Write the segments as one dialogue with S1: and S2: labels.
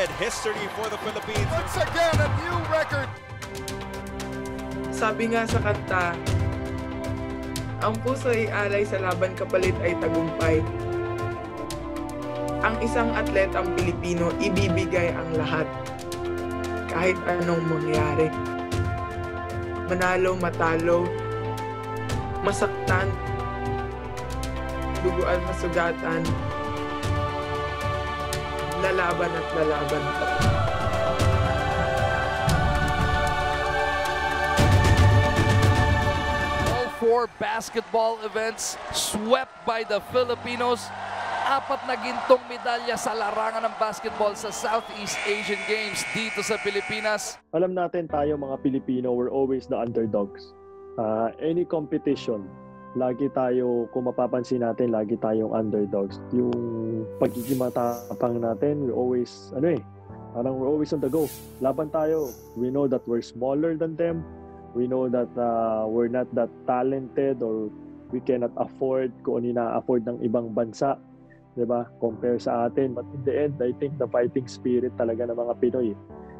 S1: It. History for the Philippines.
S2: Once again, a new record.
S3: Sabi nga sa kanta, ang puso ay alay sa laban kapalit ay tagumpay. Ang isang atletang Pilipino ibibigay ang lahat kahit anong mangyari. Manalo, matalo, masaktan, duguan, masugatan, lalaban at lalaban pa.
S4: All four basketball events swept by the Filipinos. Apat na gintong medalya sa larangan ng basketball sa Southeast Asian Games dito sa Pilipinas.
S5: Alam natin tayo mga Pilipino, we're always the underdogs. Uh, any competition, lagi tayo, kung mapapansin natin, lagi tayong underdogs. Yung pagiging matapang natin, we always, ano eh, parang we're always on the go. Laban tayo. We know that we're smaller than them. We know that uh, we're not that talented or we cannot afford kung ano na-afford ng ibang bansa. 'di ba? Compare sa atin. But in the end, I think the fighting spirit talaga ng mga Pinoy,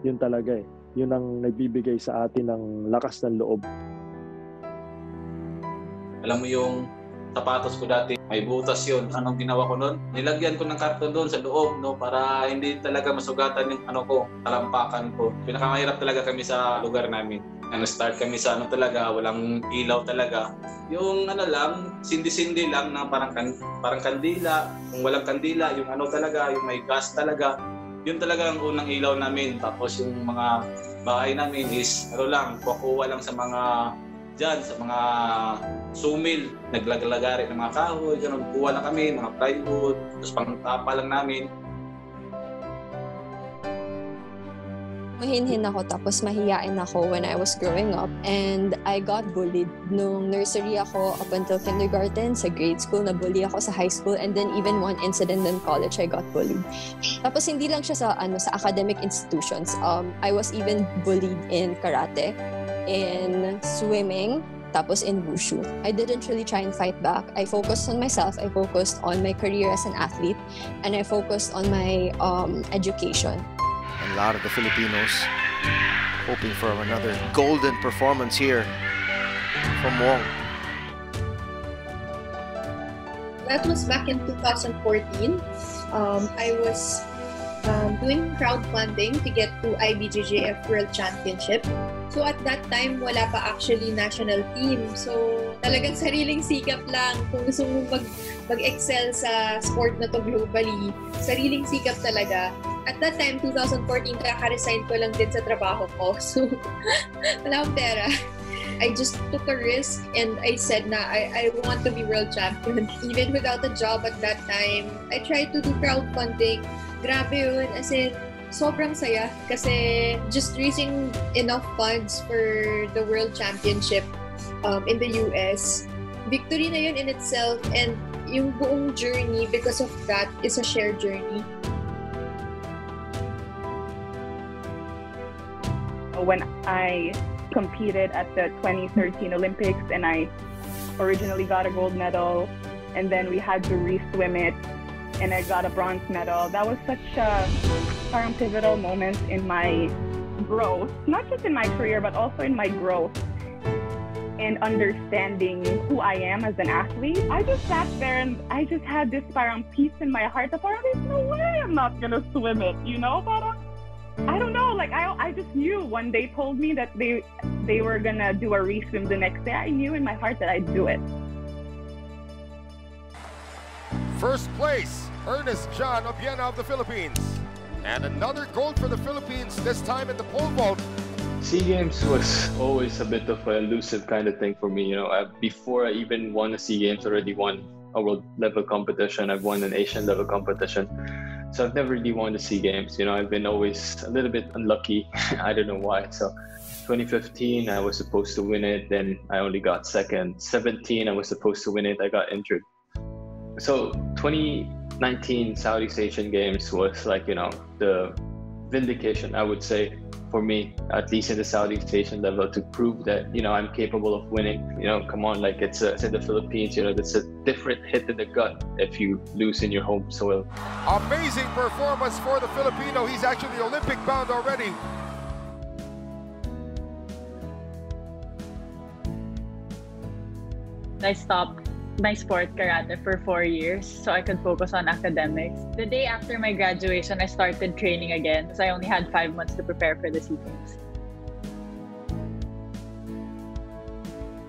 S5: yun talaga eh. Yun ang nagbibigay sa atin ng lakas ng loob.
S6: Alam mo yung sapatos ko dati, may butas yun. Anong ginawa ko noon? Nilagyan ko ng karton doon sa loob, no? Para hindi talaga masugatan yung ano ko, talampakan ko. Pinakamahirap talaga kami sa lugar namin. Ano, start kami sa ano talaga, walang ilaw talaga. Yung ano lang, sindi-sindi lang na parang, kan, parang kandila. Kung walang kandila, yung ano talaga, yung may gas talaga. Yun talaga ang unang ilaw namin. Tapos yung mga bahay namin is, ano lang, kukuha lang sa mga dyan, sa mga sumil, naglagalagari ng mga kahoy, ganun, kuha lang kami, mga plywood, tapos pangtapa lang namin.
S7: Mahinhin ako tapos mahiyain ako when I was growing up and I got bullied nung nursery ako up until kindergarten, sa grade school na bully ako sa high school and then even one incident in college I got bullied. Tapos hindi lang siya sa ano sa academic institutions. Um, I was even bullied in karate, in swimming, tapos in wushu. I didn't really try and fight back. I focused on myself. I focused on my career as an athlete and I focused on my um, education.
S8: a lot of the Filipinos hoping for another golden performance here from Wong.
S9: That was back in 2014. Um, I was um, doing crowdfunding to get to IBJJF World Championship. So at that time, wala pa actually national team. So talagang sariling sikap lang. Kung gusto mo mag, mag-excel sa sport na to globally, sariling sikap talaga. At that time, 2014, kaka-resign ko lang din sa trabaho ko. So, wala akong pera. I just took a risk and I said na I, I want to be world champion. Even without a job at that time, I tried to do crowdfunding. Grabe yun. As in, sobrang saya kasi just raising enough funds for the world championship um, in the US. Victory na yun in itself and yung buong journey because of that is a shared journey.
S10: when I competed at the 2013 Olympics and I originally got a gold medal and then we had to re-swim it and I got a bronze medal. That was such a parang pivotal moment in my growth, not just in my career but also in my growth and understanding who I am as an athlete. I just sat there and I just had this parang peace in my heart that parang there's no way I'm not gonna swim it, you know? Parang uh, I don't know. Like I, I just knew when they told me that they, they were gonna do a reswim the next day. I knew in my heart that I'd do it.
S2: First place, Ernest John Obiena of the Philippines. And another gold for the Philippines, this time in the pole vault.
S11: SEA Games was always a bit of an elusive kind of thing for me. You know, I, before I even won a SEA Games, already won a world level competition. I've won an Asian level competition. So I've never really won the SEA Games. You know, I've been always a little bit unlucky. I don't know why. So 2015, I was supposed to win it. Then I only got second. 17, I was supposed to win it. I got injured. So 2019 Southeast Asian Games was like, you know, the vindication, I would say, for me, at least in the Southeast Asian level, to prove that you know I'm capable of winning. You know, come on, like it's, a, it's in the Philippines. You know, it's a different hit in the gut if you lose in your home soil.
S2: Amazing performance for the Filipino. He's actually Olympic bound already.
S12: I stopped my sport karate for four years so I could focus on academics. The day after my graduation, I started training again because I only had five months to prepare for the SEA Games.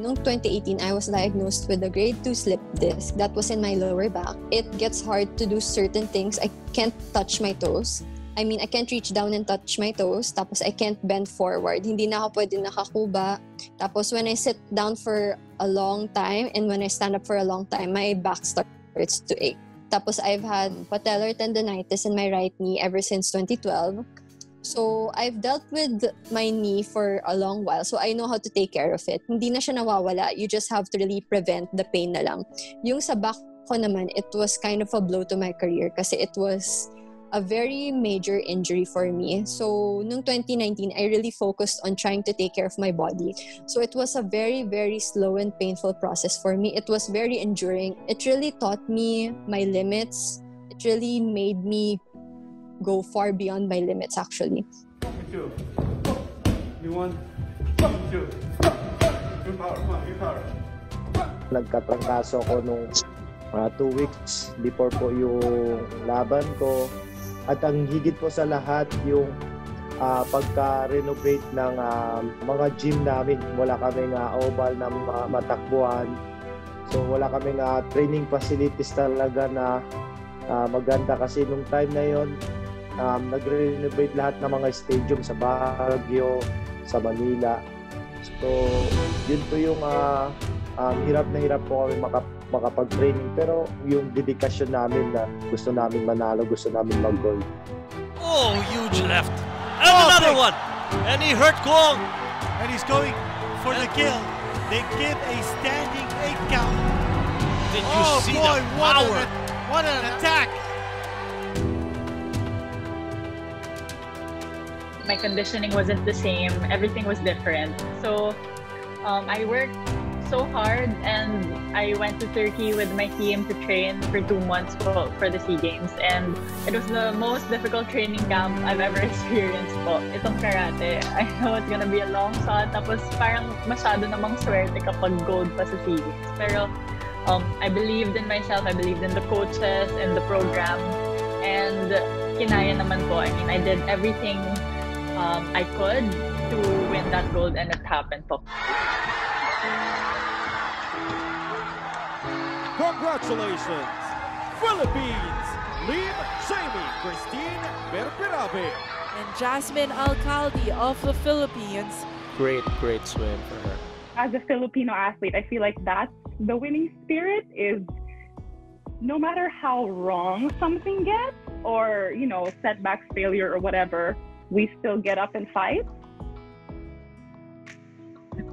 S7: Noong 2018, I was diagnosed with a grade 2 slip disc that was in my lower back. It gets hard to do certain things. I can't touch my toes. I mean, I can't reach down and touch my toes. Tapos I can't bend forward. Hindi na ako pwede nakakuba. Tapos when I sit down for a long time and when I stand up for a long time, my back starts to ache. Tapos I've had patellar tendonitis in my right knee ever since 2012. So I've dealt with my knee for a long while. So I know how to take care of it. Hindi na siya nawawala. You just have to really prevent the pain na lang. Yung sa back ko naman, it was kind of a blow to my career kasi it was a very major injury for me. So, noong 2019, I really focused on trying to take care of my body. So, it was a very, very slow and painful process for me. It was very enduring. It really taught me my limits. It really made me go far beyond my limits, actually.
S13: Want? You.
S14: Nagkatrangkaso ako nung mga uh, two weeks before po yung laban ko. At ang higit po sa lahat yung uh, pagka-renovate ng uh, mga gym namin. Wala kaming uh, oval na uh, matakbuhan. So wala kaming uh, training facilities talaga na uh, maganda kasi nung time na yon um, nagre-renovate lahat ng mga stadium sa Baguio, sa Manila. So yun po yung uh, um, hirap na hirap po kami makap makapag-training. Pero yung dedikasyon namin na gusto namin manalo, gusto namin mag-goal.
S15: Oh, huge left. And oh, another one. And he hurt Kwong.
S16: And he's going for and the kill. They give a standing eight count.
S15: Did you oh, see boy, the power? What an,
S16: what an attack.
S12: My conditioning wasn't the same. Everything was different. So um, I worked so hard and I went to Turkey with my team to train for two months po, for the SEA Games and it was the most difficult training camp I've ever experienced po. Itong karate. I know it's gonna be a long shot tapos parang masyado namang swerte kapag gold pa sa SEA Games. Pero um, I believed in myself, I believed in the coaches and the program and kinaya naman po. I mean, I did everything um, I could to win that gold and it happened po.
S17: Congratulations, Philippines! Lim Jamie Christine Berberabe
S18: And Jasmine Alcalde of the Philippines.
S19: Great, great swim for her.
S10: As a Filipino athlete, I feel like that's the winning spirit is no matter how wrong something gets or, you know, setbacks, failure, or whatever, we still get up and fight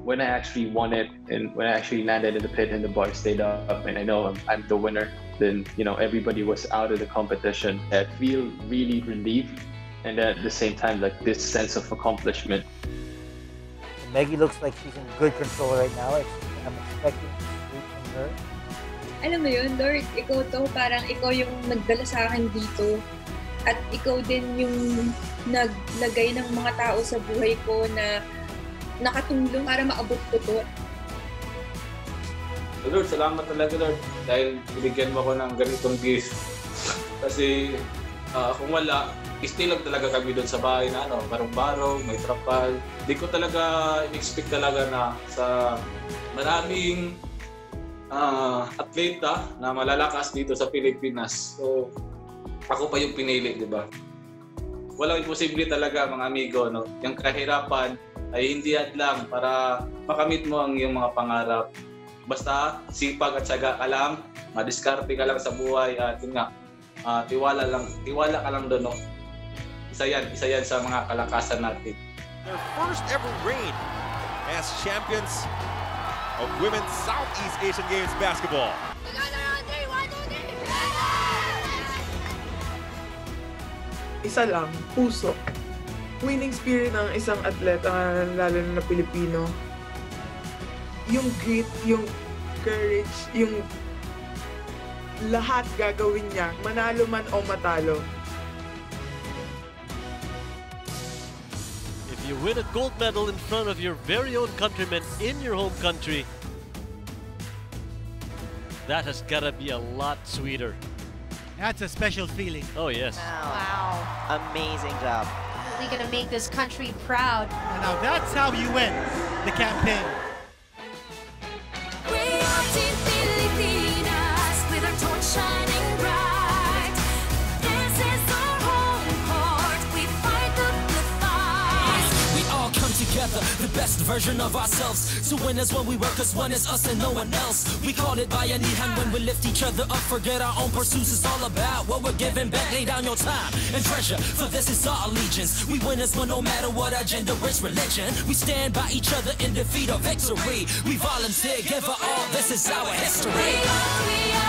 S11: when I actually won it and when I actually landed in the pit and the bar stayed up and I know I'm, I'm the winner, then you know everybody was out of the competition. I feel really relieved and at the same time like this sense of accomplishment.
S20: Maggie looks like she's in good control right now. I'm expecting to from her.
S9: Alam mo yun, Lord, ikaw to, parang ikaw yung nagdala sa akin dito. At ikaw din yung naglagay ng mga tao sa buhay ko na nakatulong para maabot ko to.
S6: Lord, salamat talaga Lord dahil binigyan mo ako ng ganitong gift. Kasi uh, kung wala, still lang talaga kami doon sa bahay na ano, barong-barong, may trapal. Hindi ko talaga in-expect talaga na sa maraming uh, atleta na malalakas dito sa Pilipinas. So, ako pa yung pinili, di ba? Walang imposible talaga mga amigo, no? Yung kahirapan, ay hindi lang para makamit mo ang iyong mga pangarap. Basta sipag at syaga ka lang, madiskarte ka lang sa buhay at yun nga, uh, tiwala lang, tiwala ka lang doon. No? Isa yan, isa yan sa mga kalakasan natin.
S17: Their first ever reign as champions of Women's Southeast Asian Games basketball.
S3: Isa lang, puso. Winning spirit ng isang atleta, lalo na Pilipino, yung grit, yung courage, yung lahat gagawin niya, manalo man o matalo.
S15: If you win a gold medal in front of your very own countrymen in your home country, that has gotta be a lot sweeter.
S16: That's a special feeling.
S15: Oh, yes.
S21: Wow.
S22: Amazing job.
S21: We're gonna make this country proud.
S16: And now that's how you win the campaign.
S23: We
S24: together, the best version of ourselves. To win is when we work, cause one is us and no one else. We call it by any hand when we lift each other up. Forget our own pursuits, it's all about what we're giving back. Lay down your time and treasure, for this is our allegiance. We win as one no matter what our gender, race, religion. We stand by each other in defeat or victory. We volunteer, give our all, this is our history.